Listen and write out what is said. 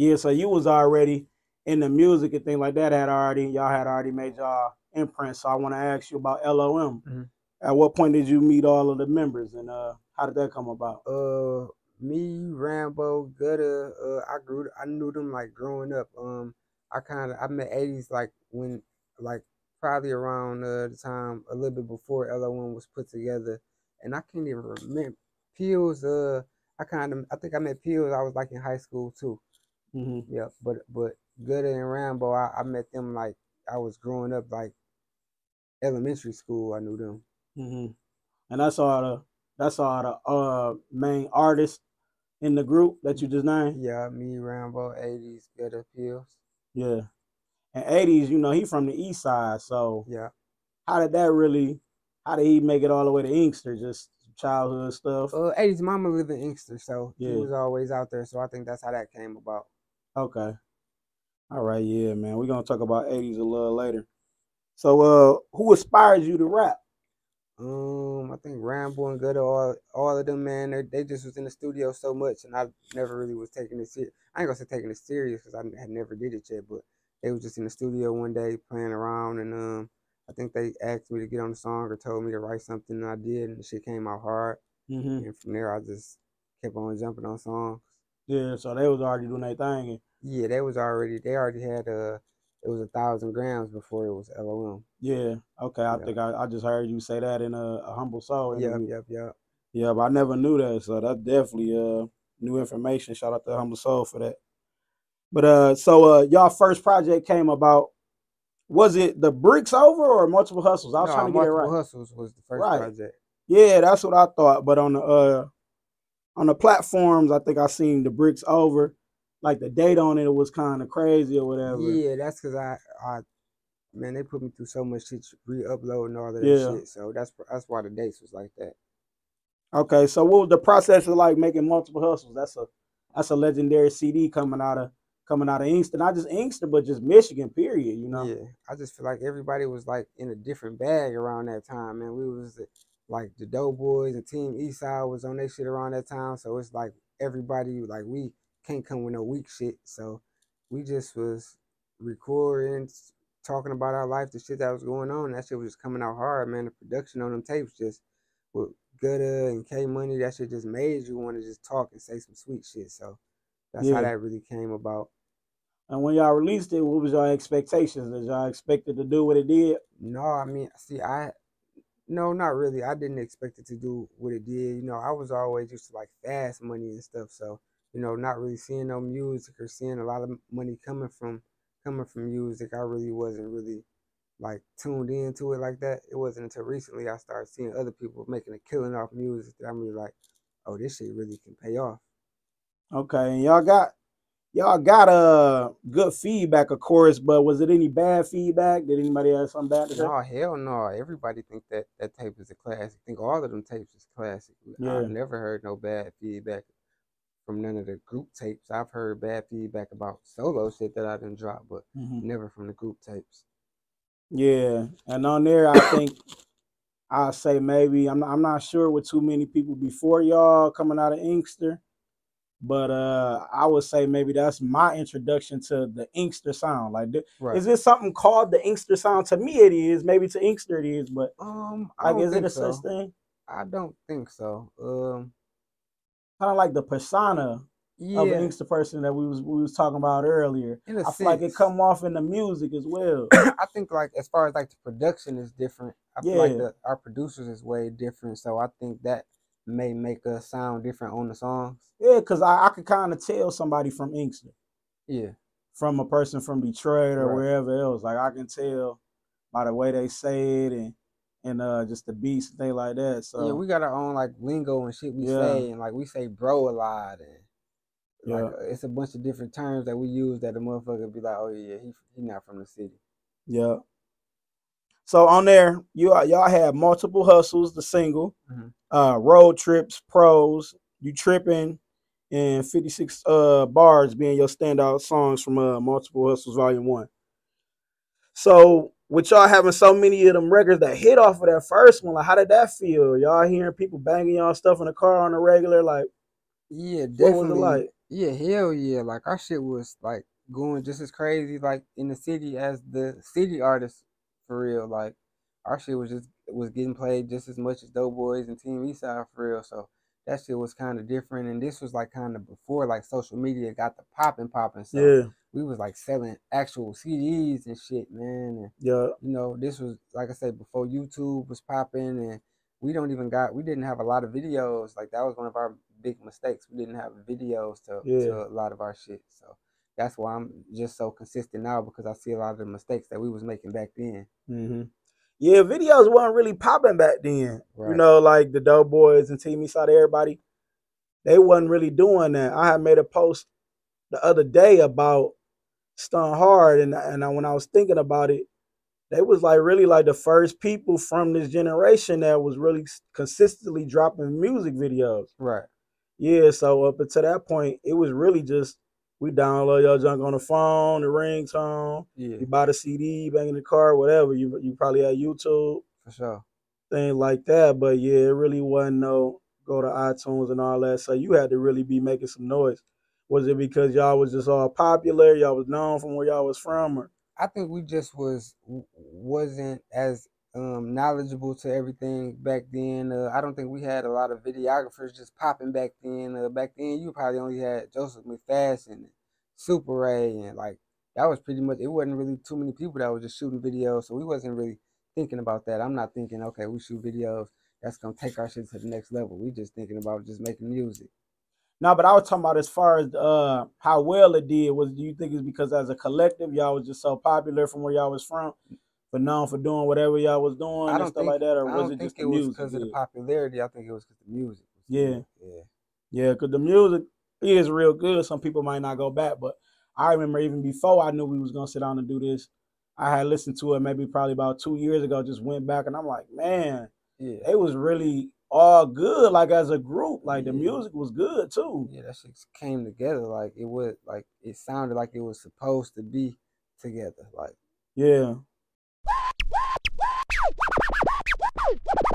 Yeah, so you was already in the music and things like that. Had already y'all had already made y'all imprint. So I want to ask you about LOM. Mhm. At what point did you meet all of the members, and uh, how did that come about? Uh, me, Rambo, Gutter. Uh, I grew. I knew them like growing up. Um, I kind of I met '80s like when like probably around uh, the time a little bit before LOM was put together, and I can't even remember. Pills. Uh, I kind of I think I met Pills. I was like in high school too. Hmm Yeah, but but Gutter and Rambo, I, I met them like I was growing up like elementary school. I knew them. hmm And that's all the that's all the uh main artists in the group that you just named. Yeah, me, Rambo, '80s, Gutter, Pills. Yeah. And eighties, you know, he from the east side, so Yeah. how did that really? How did he make it all the way to Inkster? Just childhood stuff. Uh, 80s mama lived in Inkster, so Yeah. he was always out there. So I think that's how that came about. Okay. All right, yeah, man. We're gonna talk about eighties a little later. So uh who inspires you to rap? Um, I think Rambo and Gutter, all all of them, man, they, they just was in the studio so much, and I never really was taking it serious. I ain't gonna say taking it serious because I had never did it yet, but they was just in the studio one day playing around, and um, I think they asked me to get on the song or told me to write something, and I did, and the shit came out hard. Mm-hmm. And from there, I just kept on jumping on songs. Yeah, so they was already doing their thing. And Yeah, they was already they already had uh it was a thousand grams before it was LOM. yeah, okay. I Yeah. think I, I just heard you say that in a, a humble soul Yep, interview. yep, yep. Yeah, but I never knew that, so that's definitely uh new information. Shout out to Humble Soul for that. But uh, so uh, y'all first project came about. Was it the bricks over or multiple hustles? I was no, trying to get it Multiple right. Hustles was the first Right. project. Yeah, that's what I thought. But on the uh, on the platforms, I think I seen the bricks over. Like the date on it was kind of crazy or whatever. Yeah, that's cause I I man they put me through so much shit re-upload and all that Yeah. shit. So that's that's why the dates was like that. Okay, so what was the process of like making multiple hustles? That's a that's a legendary CD coming out of coming out of Inkster, not just Inkster, but just Michigan. Period. You know. Yeah, I just feel like everybody was like in a different bag around that time, man. We was like the Doughboys and Team Eastside was on their shit around that time, so it's like everybody like we can't come with no weak shit. So we just was recording, talking about our life, the shit that was going on. That shit was just coming out hard, man. The production on them tapes just with Gutta and K Money, that shit just made you want to just talk and say some sweet shit. So that's Yeah. how that really came about. And when y'all released it, what was your expectations? Did y'all expect it to do what it did? No, I mean, see, I no, not really. I didn't expect it to do what it did. You know, I was always used to like fast money and stuff. So, you know, not really seeing no music or seeing a lot of money coming from coming from music. I really wasn't really like tuned into it like that. It wasn't until recently I started seeing other people making a killing off music that I'm really like, oh, this shit really can pay off. Okay, and y'all got y'all got uh good feedback, of course, but was it any bad feedback? Did anybody have something bad to say? No, hell no. Everybody think that that tape is a classic. think all of them tapes is classic. Yeah. I've never heard no bad feedback from none of the group tapes. I've heard bad feedback about solo shit that I didn't drop, but Mhm. never from the group tapes. Yeah, and on there, I think I say maybe I'm not, I'm not sure with too many people before y'all coming out of Inkster, but uh, I would say maybe that's my introduction to the Inkster sound. Like, Right. is this something called the Inkster sound? To me, it is. Maybe to Inkster, it is. But um, I like, is it a so. such thing? I don't think so. Um, Kind of like the persona yeah, of an Inkster person that we was we was talking about earlier. I feel like it come off in the music as well. I think like as far as like the production is different. I feel like Yeah. the, our producers is way different, so I think that may make us sound different on the songs. yeah, because I, I could kind of tell somebody from Inkster. Yeah. from a person from Detroit or Right. wherever else. Like I can tell by the way they say it and and uh just the beats and things like that. So yeah, we got our own like lingo and shit we Yeah. say, and like we say bro a lot, and like Yeah. it's a bunch of different terms that we use that the motherfucker be like, oh yeah, he he not from the city. yeah. So on there, you y'all have multiple hustles, the single, Mhm. uh road trips, pros, you tripping, and 56 uh bars being your standout songs from uh multiple hustles volume one. So with y'all having so many of them records that hit off of that first one, like how did that feel? Y'all hearing people banging y'all stuff in the car on a regular, like Yeah, definitely. it like? Yeah, hell yeah. Like our shit was like going just as crazy like in the city as the city artists for real. Like our shit was just was getting played just as much as Doughboys and Team Eastside for real. So that shit was kind of different. And this was like kind of before like social media got the popping popping. So Yeah, we was like selling actual CDs and shit, man. And yeah, you know, this was like I said before YouTube was popping, and we don't even got we didn't have a lot of videos. Like that was one of our big mistakes. We didn't have videos to Yeah. to a lot of our shit. So that's why I'm just so consistent now because I see a lot of the mistakes that we was making back then. hmm yeah. Videos wasn't really popping back then. You know, like the Doughboys and Team Eastside, everybody, they wasn't really doing that. I had made a post the other day about Stun Hard, and and I, when I was thinking about it, they was like really like the first people from this generation that was really consistently dropping music videos. Right. Yeah, so up until that point, it was really just we download your junk on the phone, the ringtone, Yeah, you buy the CD, bang in the car, whatever. You you probably had YouTube, for sure. things like that. But yeah, it really wasn't no go to iTunes and all that. So you had to really be making some noise. Was it because y'all was just all popular? Y'all was known from where y'all was from, or I think we just was wasn't as um knowledgeable to everything back then. Uh, I don't think we had a lot of videographers just popping back then. Uh, back then, you probably only had Joseph McFadden and Super Ray, and like that was pretty much. It wasn't really too many people that was just shooting videos, so we wasn't really thinking about that. I'm not thinking, okay, we shoot videos. That's gonna take our shit to the next level. We just thinking about just making music. no? But I was talking about as far as uh how well it did. Was do you think it's because as a collective y'all was just so popular from where y'all was from, but known for doing whatever y'all was doing and stuff think like that, or I was it just the it was music? because of the popularity. I think it was because the music. Yeah. yeah. Yeah, because the music is real good. Some people might not go back, but I remember even before I knew we was gonna sit down and do this, I had listened to it maybe probably about two years ago. Just went back and I'm like, man, Yeah. they was really all good. Like as a group, like the music was good too. Yeah, that shit came together like it would like it sounded like it was supposed to be together. Like Yeah. Woo!